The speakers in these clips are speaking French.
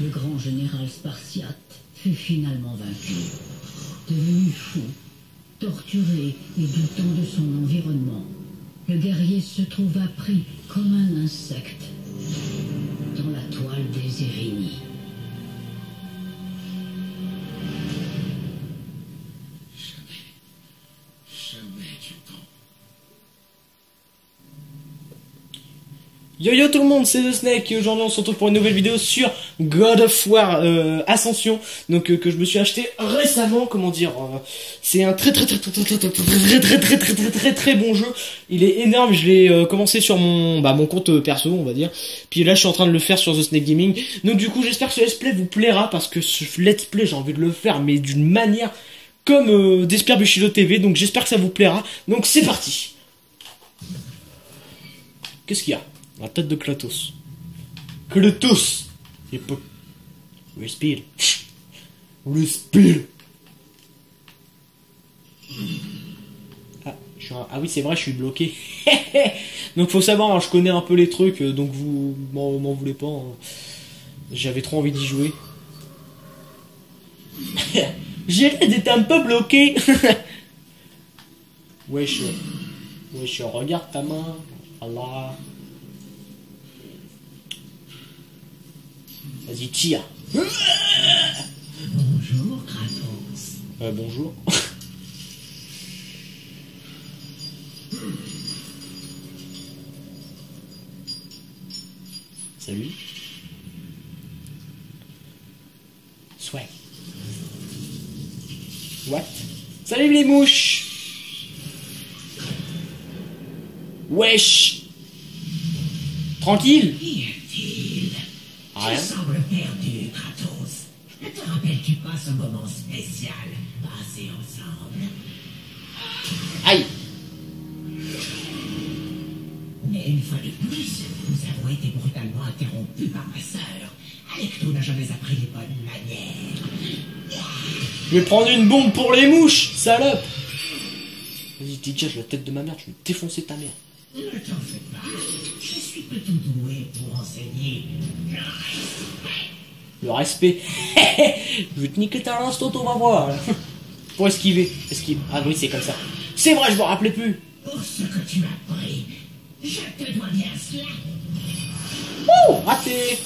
Le grand général spartiate, fut finalement vaincu. Devenu fou, torturé et doutant de son environnement, le guerrier se trouva pris comme un insecte dans la toile des Érénies. Yo yo tout le monde, c'est The Snake et aujourd'hui on se retrouve pour une nouvelle vidéo sur God of War euh, Ascension, donc euh, que je me suis acheté récemment, comment dire, euh, c'est un très très très très très très très très très très très très très bon jeu. Il est énorme, je l'ai commencé sur mon bah compte perso, on va dire. Puis là je suis en train de le faire sur The Snake Gaming. Donc du coup, j'espère que ce let's play vous plaira parce que ce let's play, j'ai envie de le faire mais d'une manière comme euh, Desper Bushido TV, donc j'espère que ça vous plaira. Donc c'est parti. Qu'est-ce qu'il y a la tête de Kratos. Kratos peut... Respire. Respire. Ah, ah oui, c'est vrai, je suis bloqué. donc faut savoir, hein, je connais un peu les trucs, euh, donc vous m'en voulez pas. Hein. J'avais trop envie d'y jouer. J'ai l'air d'être un peu bloqué. wesh. Wesh, regarde ta main. Allah. Vas-y, tire. Bonjour, Kratos. Euh, bonjour. Salut. Swag. What? Salut les mouches Wesh Tranquille. Ne te rappelles-tu pas ce moment spécial passé ensemble Aïe Mais une fois de plus, nous avons été brutalement interrompus par ma sœur. Alecto n'a jamais appris les bonnes manières. Je vais prendre une bombe pour les mouches, salope Vas-y, dégage la tête de ma mère, je vais défoncer ta mère. Ne t'en fais pas. Je suis plutôt doué pour enseigner le respect. je vais te niquer ta lance, on va voir. Pour esquiver. Esquive. Ah oui, c'est comme ça. C'est vrai, je me rappelais plus. Pour ce que tu m'as pris, je te dois bien cela. Ouh, raté.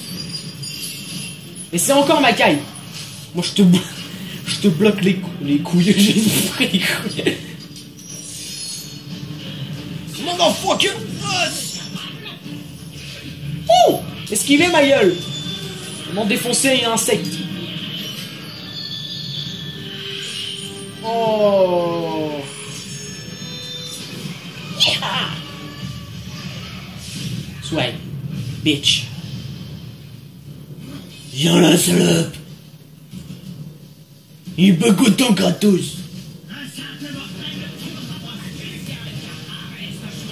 Et c'est encore ma caille. Moi, je te, je te bloque les, les couilles. J'ai pris les couilles. Motherfucker. Ouh, esquivez ma gueule. M'en défoncer un insecte. Oh yeah. Swag. Bitch. Viens là, salope Il peut temps gratos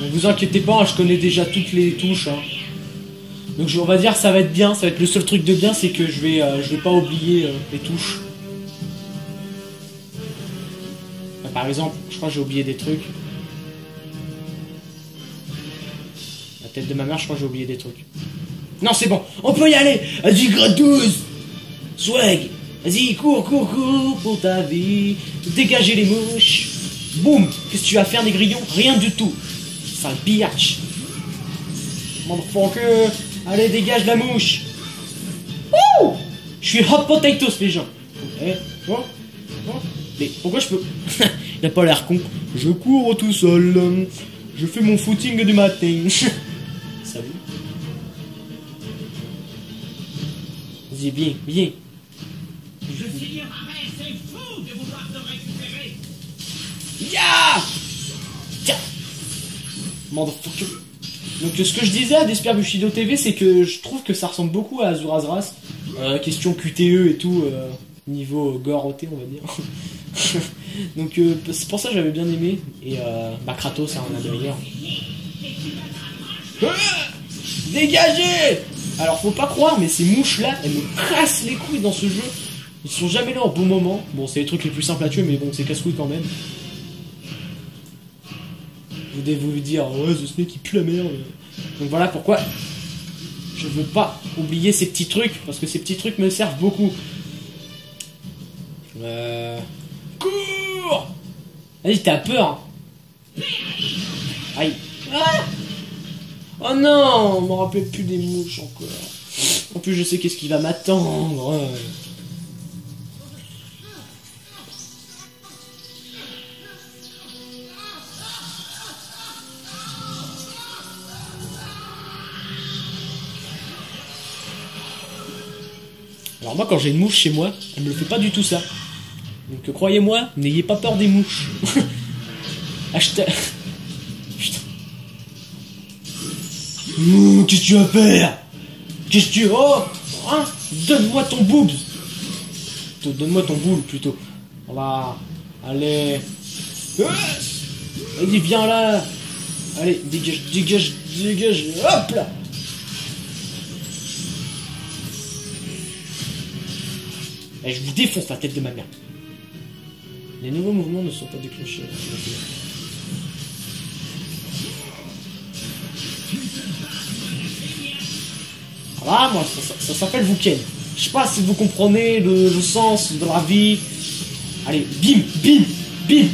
Ne vous inquiétez pas, je connais déjà toutes les touches. Hein. Donc on va dire ça va être bien, ça va être le seul truc de bien, c'est que je vais, euh, vais pas oublier euh, les touches. par exemple, je crois que j'ai oublié des trucs. La tête de ma mère, je crois que j'ai oublié des trucs. Non, c'est bon, on peut y aller Vas-y, gratos Swag Vas-y, cours, cours, cours pour ta vie. Dégagez les mouches. Boum Qu'est-ce que tu vas faire, négrillon Rien du tout. Sale biatch. Motherfucker Allez, dégage la mouche. Ouh Je suis hot potatoes, les gens. Eh, quoi Mais pourquoi je peux... Il a pas l'air con. Je cours tout seul. Je fais mon footing du matin. Salut. Vas-y, viens, viens. Je suis c'est fou de vouloir te récupérer. Ya Tiens Motherfucker. Donc ce que je disais à Desper Bushido TV, c'est que je trouve que ça ressemble beaucoup à Azur Azras. Euh, question QTE et tout, euh, niveau gore on va dire. Donc euh, c'est pour ça que j'avais bien aimé. Et euh, bah Kratos, hein, on a derrière. Dégagez Alors faut pas croire, mais ces mouches là, elles me cassent les couilles dans ce jeu. Ils sont jamais là au bon moment. Bon, c'est les trucs les plus simples à tuer, mais bon, c'est casse-couilles quand même vous devez vous dire, ouais, ce snake qui pue la merde. Donc voilà pourquoi Je veux pas oublier ces petits trucs, parce que ces petits trucs me servent beaucoup. Euh... Cours Vas-y, t'as peur hein. Aïe ah Oh non On me rappelle plus des mouches encore. En plus, je sais qu'est-ce qui va m'attendre. Alors moi, quand j'ai une mouche chez moi, elle me fait pas du tout ça. Donc croyez-moi, n'ayez pas peur des mouches. Achetez... Putain. Qu'est-ce que tu vas faire? Qu'est-ce que tu... Oh hein? Donne-moi ton boobs Donne-moi ton boule, plutôt. Voilà. Allez. Vas-y, viens là Allez, dégage, dégage, dégage Hop là Et je vous défonce la tête de ma mère. Les nouveaux mouvements ne sont pas déclenchés. Voilà, moi, ça, s'appelle Vuken. Je sais pas si vous comprenez le, sens de la vie. Allez, bim, bim, bim.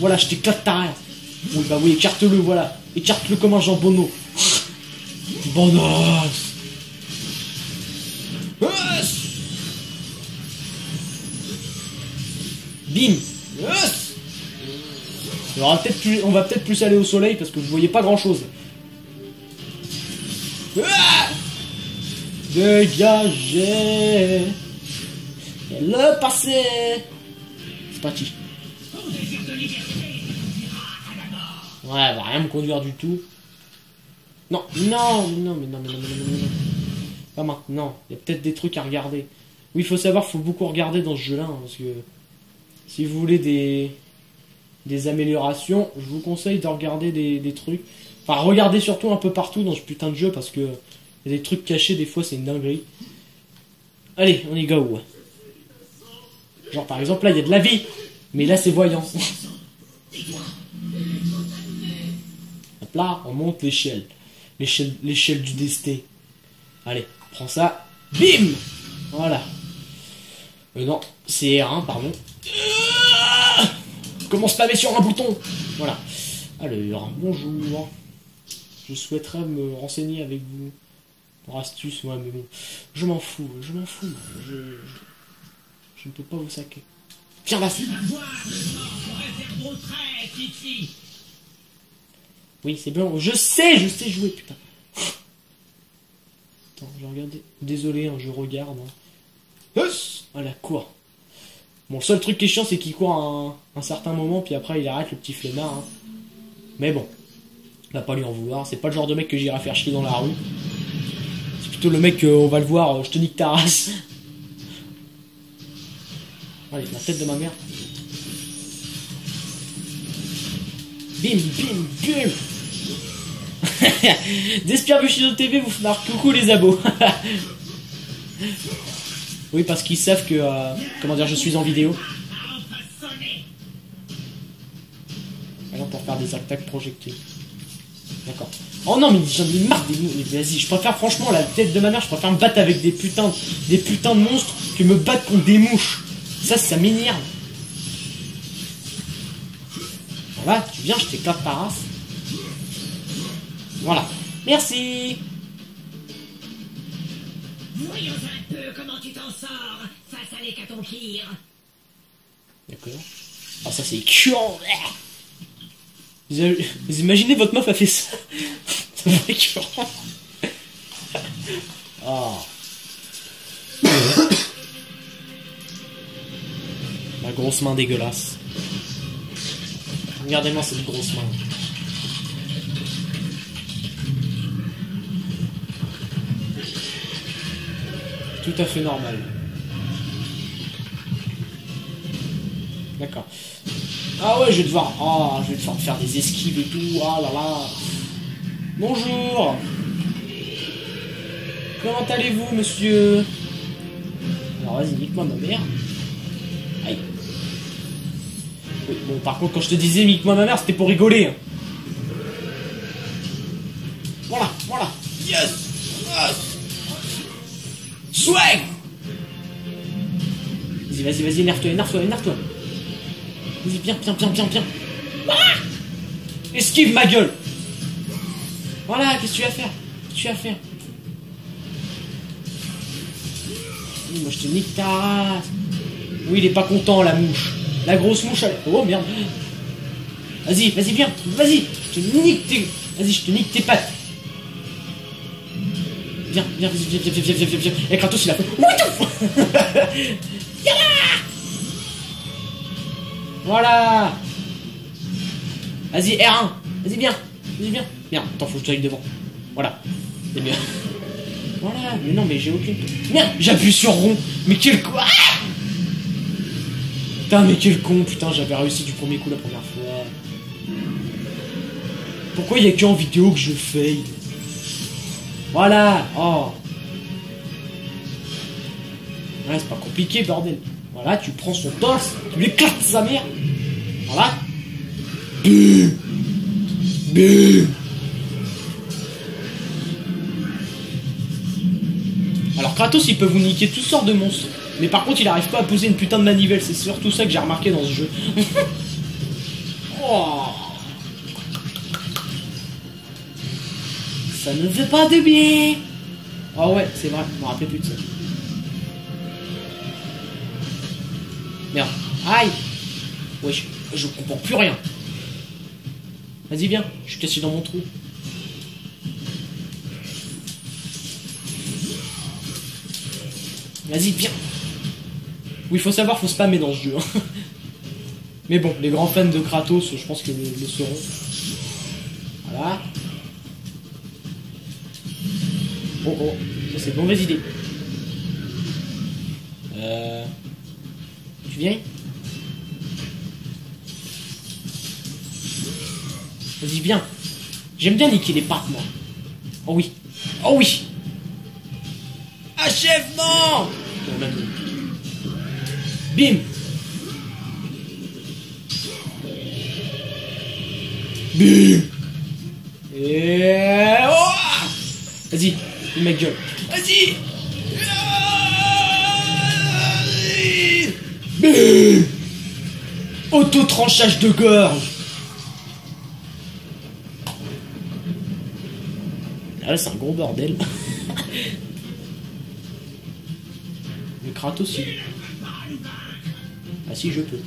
voilà, je t'éclate ta race. Oui, bah oui, écarte-le, voilà. Écarte-le comme un jambonneau. Bonos. Bim plus, on va peut-être plus aller au soleil parce que je voyais pas grand chose. Dégagez Le passé C'est parti. Ouais, elle va rien me conduire du tout. Non, non, non, mais non, mais non, mais non, mais non. Pas maintenant. Il y a peut-être des trucs à regarder. Oui, il faut savoir, faut beaucoup regarder dans ce jeu-là, hein, parce que si vous voulez des, des améliorations, je vous conseille de regarder des, trucs. Enfin, regardez surtout un peu partout dans ce putain de jeu parce que y a des trucs cachés, des fois c'est une dinguerie. Allez, on y go. Genre par exemple là il y a de la vie, mais là c'est voyant. Hop là, on monte l'échelle. L'échelle, l'échelle du destin. Allez, prends ça. Bim Voilà. Euh, non, c'est R1, pardon. Comment spammer sur un bouton Voilà. Alors, bonjour. Je souhaiterais me renseigner avec vous. Pour astuce, moi, mais bon. Je m'en fous, je m'en fous. Je, ne peux pas vous saquer. Viens, là Oui, c'est bon. Je sais, je sais jouer, putain. Attends, je regarde. Désolé, hein, je regarde. Hein. Voilà, quoi Bon, seul truc qui est chiant, c'est qu'il court un, certain moment, puis après il arrête le petit flemmard. Hein. Mais bon, on va pas lui en vouloir. C'est pas le genre de mec que j'irai faire chier dans la rue. C'est plutôt le mec, on va le voir, euh, je te nique ta race. Allez, la tête de ma mère. Bim, bim, bim Despire Bushido TV vous marque coucou les abos Oui, parce qu'ils savent que, euh, comment dire, je suis en vidéo. Alors pour faire des attaques projectiles. D'accord. Oh non, mais j'en ai marre des Vas-y, je préfère franchement la tête de ma mère, je préfère me battre avec des putains, des putains de monstres que me battre contre des mouches. Ça, ça m'énerve. Voilà, tu viens, je t'éclate ta race. Voilà. Merci. Voyons un peu comment tu t'en sors face à l'hécatompire. D'accord. Ah, ça c'est écœurant. Vous, imaginez votre meuf a fait ça? C'est écœurant. Ah. Ma grosse main dégueulasse. Regardez-moi cette grosse main. Tout à fait normal. D'accord. Ah ouais, je vais devoir. Ah, je vais devoir faire des esquives et tout. Ah là là. Bonjour. Comment allez-vous, monsieur? Alors vas-y, nique-moi ma mère. Aïe. Bon, par contre, quand je te disais nique-moi ma mère, c'était pour rigoler. Hein. Voilà, voilà. Yes. yes. Swag Vas-y, vas-y, vas-y, énerve-toi, énerve-toi, énerve-toi. Vas-y, viens, viens, viens, viens, viens. Ah Esquive ma gueule Voilà, qu'est-ce que tu vas faire? Qu'est-ce que tu vas faire? Moi, je te nique ta race. Oui, il est pas content, la mouche. La grosse mouche, elle... Oh, merde. Vas-y, vas-y, viens, vas-y. Je te nique tes... Vas-y, je te nique tes pattes. Viens, viens, viens, viens, viens, viens, viens, viens. Et Kratos, il a fait... Voilà Vas-y, R1 Vas-y, viens Vas-y, viens Merde, attends, faut que je t'aille devant. Voilà. C'est bien. Voilà, mais non, mais j'ai aucune... Merde, j'appuie sur rond Mais quel con... Ah putain, mais quel con, putain, j'avais réussi du premier coup la première fois. Pourquoi il y a que en vidéo que je fail Voilà Oh Ouais, c'est pas compliqué, bordel. Voilà, tu prends son torse, tu lui éclates sa mère. Voilà. Alors Kratos, il peut vous niquer toutes sortes de monstres. Mais par contre, il arrive pas à poser une putain de manivelle. C'est surtout ça que j'ai remarqué dans ce jeu. oh. Ça ne fait pas de bien. Oh ouais, c'est vrai, je me rappelais plus de ça. Merde. Aïe Wesh, je comprends plus rien. Vas-y, viens, je suis caché dans mon trou. Vas-y, viens. Oui, faut savoir, faut spammer dans ce jeu. hein. Mais bon, les grands fans de Kratos, je pense que le, le sauront. Voilà. Oh oh, ça c'est une mauvaise idée. Euh... Tu viens? Vas-y, viens. J'aime bien niquer les pattes, moi. Oh oui. Oh oui. Achèvement Bim Bim Et... Oh Vas-y, gueule. Vas-y Bim Auto-tranchage de gorge Ah, Là, c'est un gros bordel. Le Kratos, il... Ah si, je peux.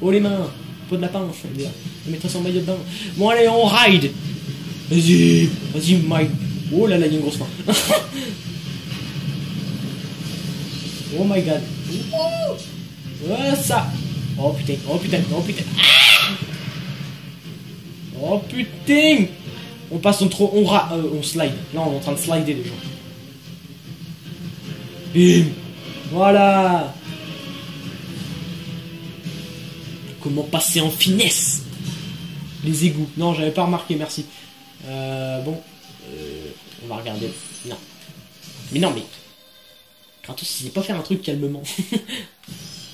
Oh les mains Peau de lapin, je veux dire. Mets-toi son maillot de bain. Bon allez, on ride Vas-y Vas-y, Mike Oh là là, il y a une grosse main. oh my god. Oh Ouais, ça Oh putain, oh putain, oh putain. Ah oh putain On passe, on trop, on ra, euh, on slide. Là, on est en train de slider les gens. Bim Voilà Comment passer en finesse? Les égouts. Non, j'avais pas remarqué, merci. Euh, bon, on regarder. Non. Mais non, mais. Kratos, il sait pas faire un truc calmement.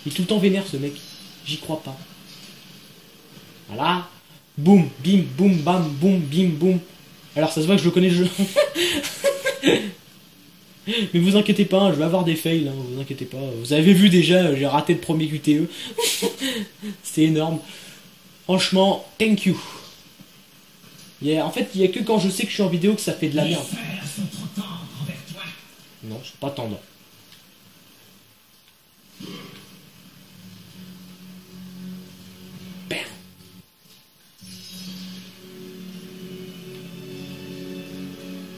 il est tout le temps vénère, ce mec. J'y crois pas. Voilà. Boum, bim, boum, bam, boum, bim, boum. Alors, ça se voit que je connais le jeu. Mais vous inquiétez pas, hein, je vais avoir des fails, hein, vous inquiétez pas. Vous avez vu déjà, j'ai raté le premier QTE. C'est énorme. Franchement, thank you. Il y a- en fait, il y a que quand je sais que je suis en vidéo que ça fait de la merde. Non, c'est pas tendance. Bam.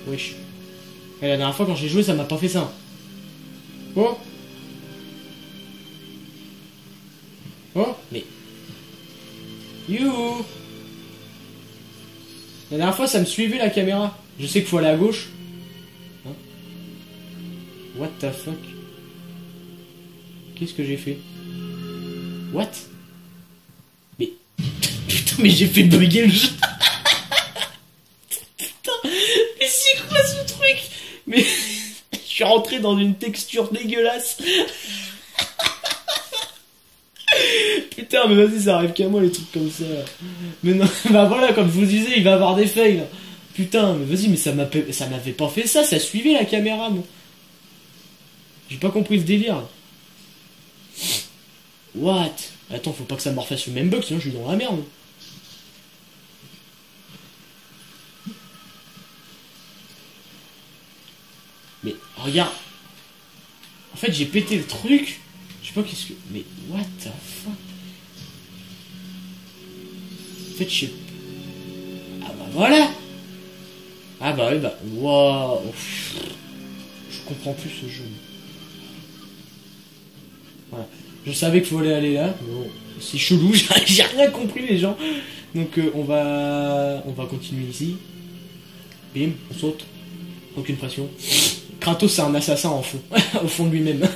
Wesh. Et la dernière fois quand j'ai joué, ça m'a pas fait ça. Oh ça me suivait la caméra. Je sais qu'il faut aller à gauche. Hein What the fuck Qu'est-ce que j'ai fait What Mais... Putain, mais j'ai fait briguer le jeu Putain Mais c'est quoi ce truc? Mais... Je suis rentré dans une texture dégueulasse Putain, mais vas-y, ça arrive qu'à moi les trucs comme ça. Mais non, bah voilà, comme je vous disais, il va avoir des fails. Putain, mais vas-y, mais ça m'a- ça m'avait pas fait ça, ça suivait la caméra, moi. J'ai pas compris le délire. What? Attends, faut pas que ça me refasse le même bug, sinon je suis dans la merde. Mais regarde. En fait, j'ai pété le truc. Je sais pas qu'est-ce que. Mais what the fuck? Je sais. Ah bah voilà Ah bah oui, bah. Waouh Je comprends plus ce jeu. Je savais qu'il fallait aller là. c'est chelou, j'ai rien compris les gens. Donc euh, on va on va continuer ici. Bim, on saute. Aucune pression. Kratos c'est un assassin en fond, au fond de lui-même.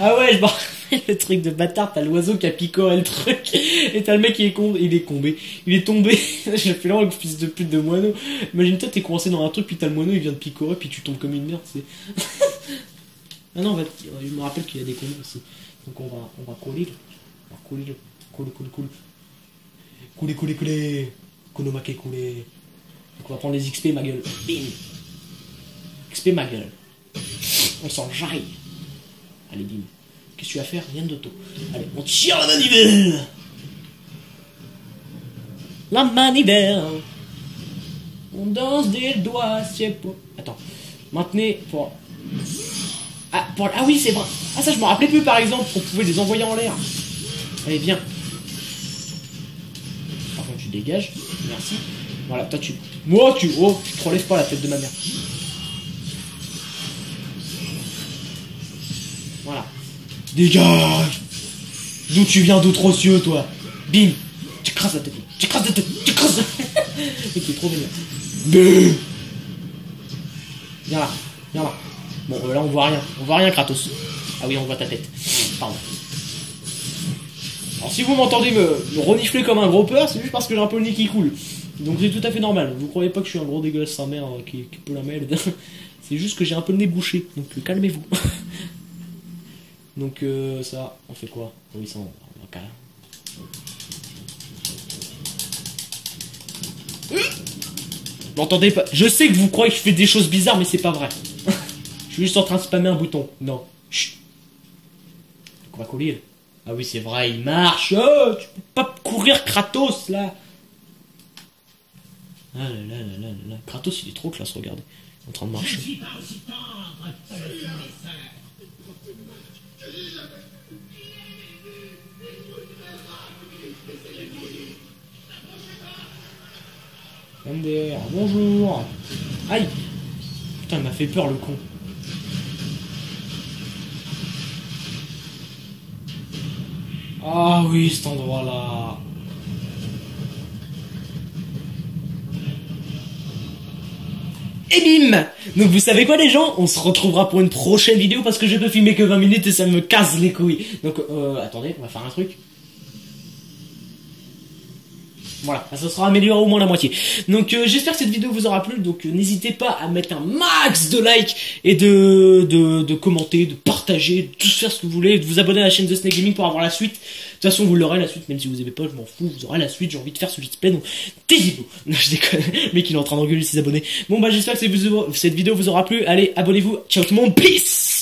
ah ouais, je rappelle le truc de bâtard, t'as l'oiseau qui a picoré le truc, et t'as le mec qui est con, il est tombé, il est tombé, j'ai fait l'heure fils de pute de moineau. Imagine-toi, t'es coincé dans un truc, puis t'as le moineau, il vient de picorer, puis tu tombes comme une merde, c'est. ah non, on va... je me rappelle qu'il y a des cons aussi. Donc on va, on va coller, on va coller, coller, coller. Couler, couler, couler. Konomake couler. Donc on va prendre les XP, ma gueule. Bim. XP, ma gueule. On s'en jaille. Allez, bim. Qu'est-ce que tu vas faire Rien d'auto. Allez, on tire la manivelle. La manivelle. On danse des doigts, c'est pour... Attends. Maintenez pour... Ah, pour... ah oui, c'est vrai. Ah ça, je me rappelais plus, par exemple, qu'on pouvait les envoyer en l'air. Allez, viens. Par contre, tu dégages. Merci. Voilà, toi tu. Moi tu. Oh, tu te relèves pas la tête de ma mère. Dégage D'où tu viens d'autres cieux, toi Bim Tu crasses la tête. Tu crasses la tête. Tu crasses la tête. trop bien. Bim Viens là. Viens là. Bon, euh, là on voit rien. On voit rien, Kratos. Ah oui, on voit ta tête. Pardon. Alors si vous m'entendez me, renifler comme un gros peur, c'est juste parce que j'ai un peu le nez qui coule. Donc c'est tout à fait normal. Vous croyez pas que je suis un gros dégueulasse sa mère euh, qui, qui peut la merde. c'est juste que j'ai un peu le nez bouché. Donc calmez-vous. Donc euh, ça, on fait quoi? Oui, ça, on va calme. N'entendez pas? Je sais que vous croyez que je fais des choses bizarres, mais c'est pas vrai. je suis juste en train de spammer un bouton. Non. Chut. Donc on va courir. Ah oui, c'est vrai, il marche. Oh, tu peux pas courir Kratos là. Ah là là là là là. Kratos, il est trop classe, regardez. Il est en train de Je marcher. Bonjour. Aïe. Putain, il m'a fait peur le con. Ah oui, cet endroit-là. Et bim Donc vous savez quoi les gens? On se retrouvera pour une prochaine vidéo parce que je peux filmer que 20 minutes et ça me casse les couilles. Donc euh, attendez, on va faire un truc. Voilà, ça sera amélioré au moins la moitié. Donc euh, j'espère que cette vidéo vous aura plu. Donc euh, n'hésitez pas à mettre un max de likes et de, de, de commenter, de partager, de tout faire ce que vous voulez, de vous abonner à la chaîne de Snake Gaming pour avoir la suite. De toute façon vous l'aurez la suite, même si vous n'avez pas, je m'en fous, vous aurez la suite, j'ai envie de faire ce let's play, donc taisez-vous. Non je déconne, le mec il est en train d'engueuler ses abonnés. Bon bah j'espère que cette vidéo vous aura plu. Allez, abonnez-vous, ciao tout le monde, peace